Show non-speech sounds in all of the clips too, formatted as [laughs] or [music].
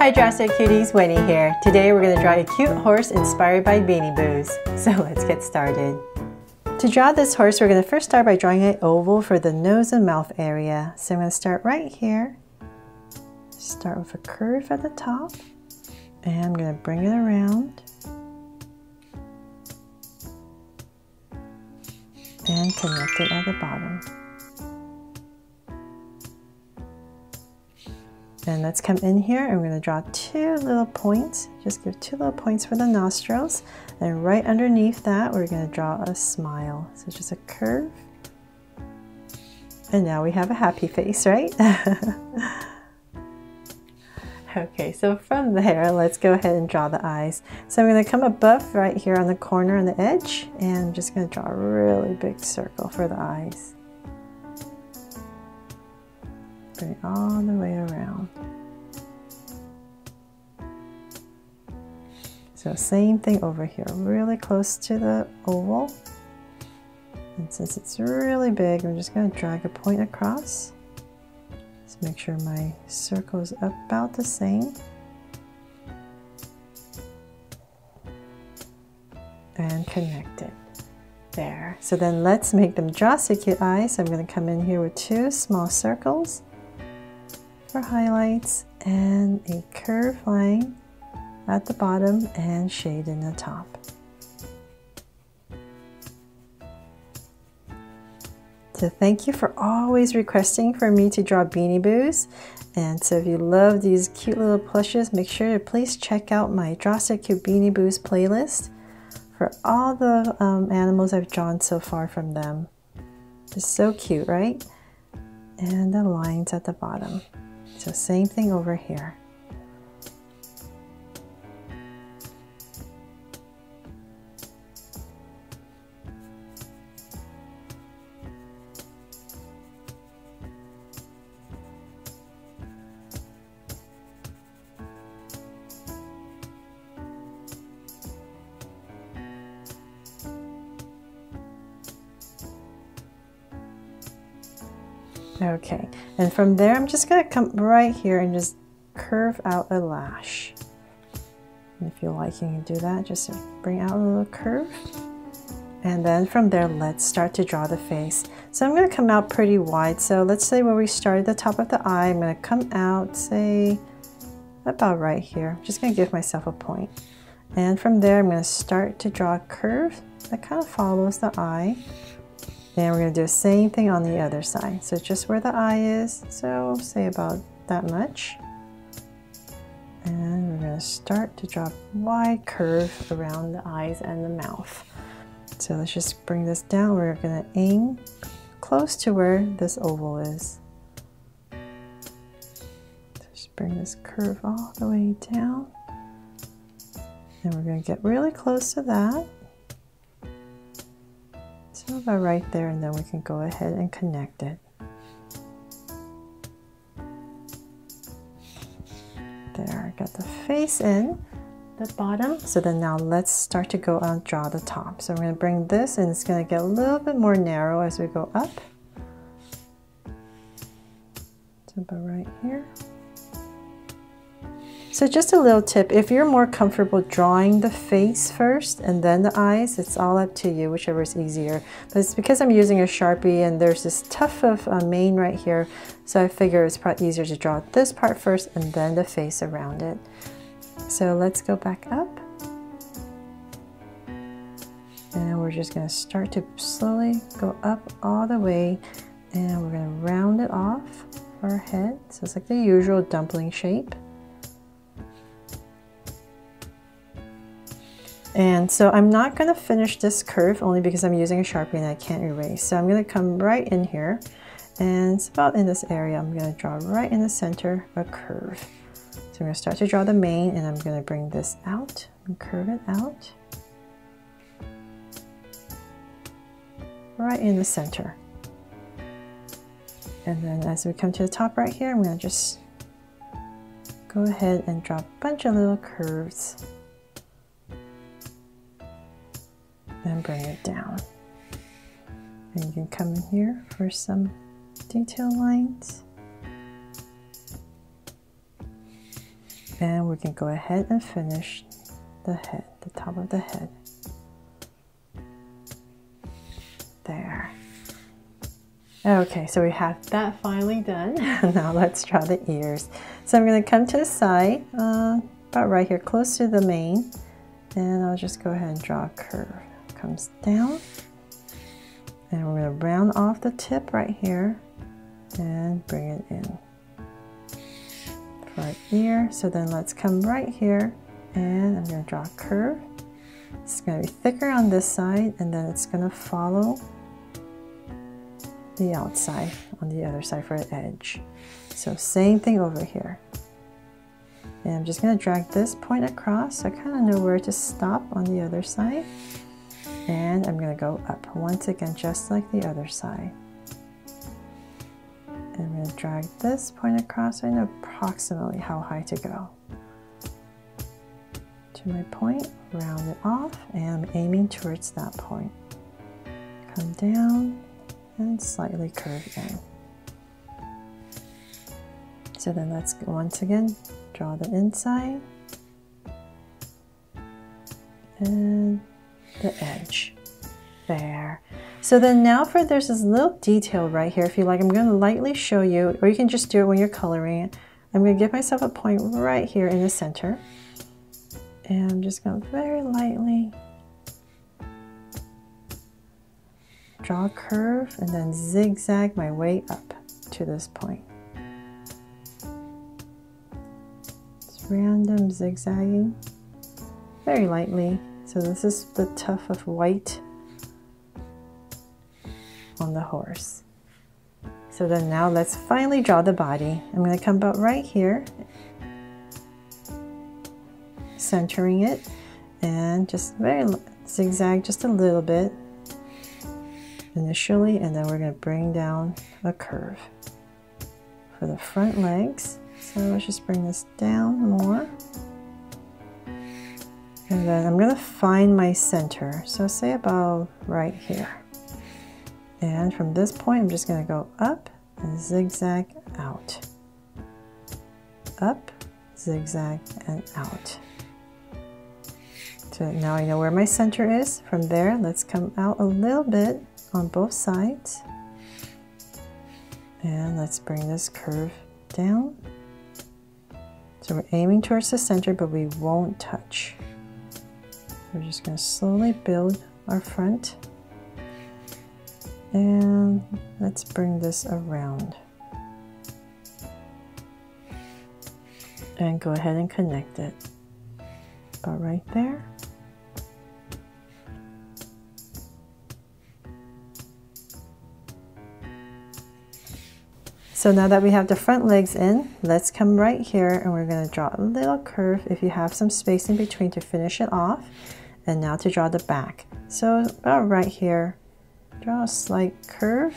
Hi Draw So Cuties, Winnie here. Today we're going to draw a cute horse inspired by Beanie Boos. [laughs] So let's get started. To draw this horse, we're going to first start by drawing an oval for the nose and mouth area. So I'm going to start right here. Start with a curve at the top. And I'm going to bring it around. And connect it at the bottom. And let's come in here and we're going to draw two little points. Just give two little points for the nostrils. And right underneath that, we're going to draw a smile. So just a curve. And now we have a happy face, right? [laughs] okay, so from there, let's go ahead and draw the eyes. So I'm going to come above right here on the corner on the edge. And I'm just going to draw a really big circle for the eyes. All the way around. So same thing over here, really close to the oval. And since it's really big, I'm just going to drag a point across. Just make sure my circle is about the same. And connect it. There. So then let's make them a cute eyes. I'm going to come in here with two small circles for highlights and a curved line at the bottom and shade in the top. So thank you for always requesting for me to draw Beanie Boos. And so if you love these cute little plushes, make sure to please check out my Draw So Cute Beanie Boos playlist for all the um, animals I've drawn so far from them. Just so cute, right? And the lines at the bottom. So same thing over here. Okay, and from there I'm just to come right here and just curve out a lash. And if you like, you can do that. Just bring out a little curve. And then from there, let's start to draw the face. So I'm to come out pretty wide. So let's say where we started the top of the eye, I'm to come out, say, about right here. I'm just to give myself a point. And from there, I'm to start to draw a curve that kind of follows the eye. And we're going to do the same thing on the other side. So just where the eye is, so say about that much. And we're going to start to draw a wide curve around the eyes and the mouth. So let's just bring this down. We're going to aim close to where this oval is. Just bring this curve all the way down. And we're going to get really close to that. About right there and then we can go ahead and connect it. There, I got the face in the bottom. So then now let's start to go and draw the top. So I'm going to bring this and it's going to get a little bit more narrow as we go up. So about right here. So just a little tip, if you're more comfortable drawing the face first and then the eyes, it's all up to you, whichever is easier. But it's because I'm using a Sharpie and there's this tuft of uh, mane right here, so I figure it's probably easier to draw this part first and then the face around it. So let's go back up. And we're just gonna start to slowly go up all the way and we're gonna round it off our head. So it's like the usual dumpling shape. And so I'm not going to finish this curve only because I'm using a Sharpie and I can't erase. So I'm going to come right in here and it's about in this area. I'm going to draw right in the center a curve. So I'm going to start to draw the mane and I'm going to bring this out and curve it out. Right in the center. And then as we come to the top right here, I'm going to just go ahead and draw a bunch of little curves. And bring it down. And you can come in here for some detail lines. And we can go ahead and finish the head, the top of the head. There. Okay, so we have that finally done. [laughs] now let's draw the ears. So I'm going to come to the side, uh, about right here, close to the mane. And I'll just go ahead and draw a curve. Comes down. And we're going to round off the tip right here and bring it in right ear. So then let's come right here and I'm going to draw a curve. It's going to be thicker on this side and then it's going to follow the outside on the other side for the edge. So same thing over here. And I'm just going to drag this point across so I kind of know where to stop on the other side. And I'm going to go up once again just like the other side. And I'm going to drag this point across. I know approximately how high to go. To my point, round it off, and I'm aiming towards that point. Come down and slightly curve in. So then let's once again draw the inside and the edge. There. So then now for there's this little detail right here. If you like, I'm going to lightly show you, or you can just do it when you're coloring it. I'm going to give myself a point right here in the center. And I'm just going to very lightly draw a curve and then zigzag my way up to this point. It's random zigzagging very lightly. So this is the tuft of white on the horse. So then now let's finally draw the body. I'm going to come about right here, centering it, and just very zigzag just a little bit initially, and then we're going to bring down a curve for the front legs. So let's just bring this down more. And then I'm going to find my center. So say about right here. And from this point, I'm just going to go up and zigzag out. Up, zigzag, and out. So now I know where my center is. From there, let's come out a little bit on both sides. And let's bring this curve down. So we're aiming towards the center, but we won't touch. We're just going to slowly build our front and let's bring this around. And go ahead and connect it. About right there. So now that we have the front legs in, let's come right here and we're going to draw a little curve if you have some space in between to finish it off. And now to draw the back. So about right here, draw a slight curve.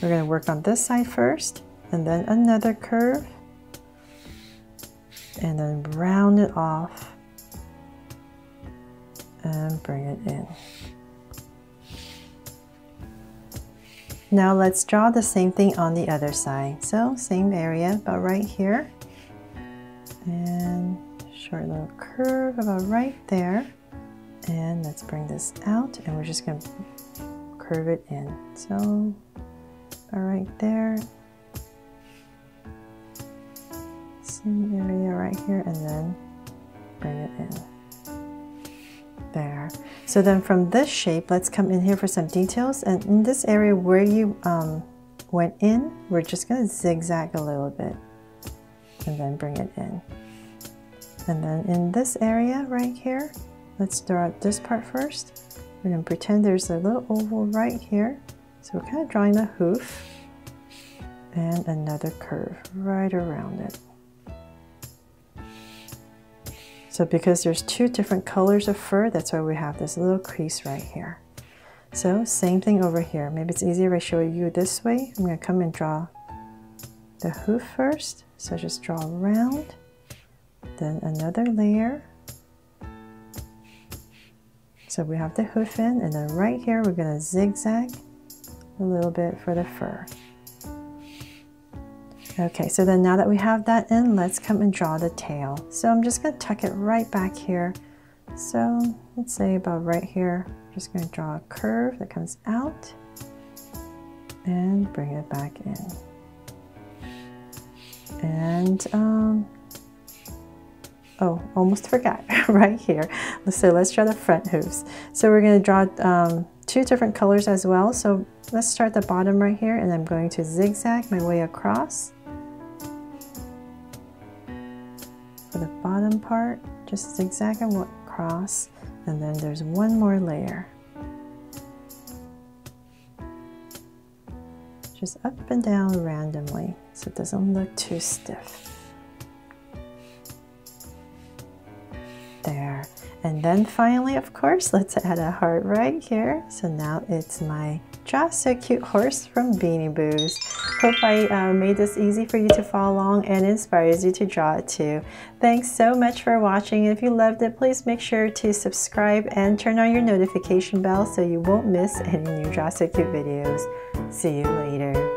We're going to work on this side first and then another curve and then round it off and bring it in. Now let's draw the same thing on the other side. So same area about right here and short little curve about right there and let's bring this out and we're just going to curve it in. So, all right there. Same area right here and then bring it in. There. So then from this shape, let's come in here for some details. And in this area where you um, went in, we're just going to zigzag a little bit and then bring it in. And then in this area right here, let's draw this part first. We're going to pretend there's a little oval right here. So we're kind of drawing the hoof and another curve right around it. So because there's two different colors of fur, that's why we have this little crease right here. So same thing over here. Maybe it's easier if I show you this way. I'm going to come and draw the hoof first. So just draw around, then another layer, so we have the hoof in and then right here we're going to zigzag a little bit for the fur. Okay, so then now that we have that in, let's come and draw the tail. So I'm just gonna tuck it right back here. So let's say about right here, I'm just gonna draw a curve that comes out and bring it back in. And, um, oh, almost forgot, [laughs] right here. So let's draw the front hooves. So we're gonna draw um, two different colors as well. So let's start the bottom right here and I'm going to zigzag my way across. For the bottom part, just zigzag across and then there's one more layer. Just up and down randomly so it doesn't look too stiff. And then finally, of course, let's add a heart right here. So now it's my Draw So Cute horse from Beanie Boos. Hope I uh, made this easy for you to follow along and inspires you to draw it too. Thanks so much for watching. If you loved it, please make sure to subscribe and turn on your notification bell so you won't miss any new Draw So Cute videos. See you later.